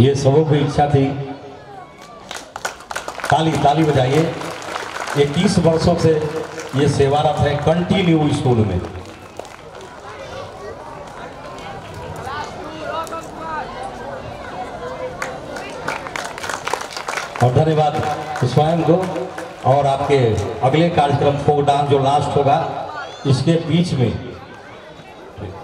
ये सबों की इच्छा थी। ताली ताली बजाइए। इक्कीस वर्षों से ये सेवारत है कंटिन्यू स्कूल में। और धन्यवाद स्वयं को और आपके अगले कार्यक्रम फोक डांस जो लास्ट होगा, इसके बीच में exactly.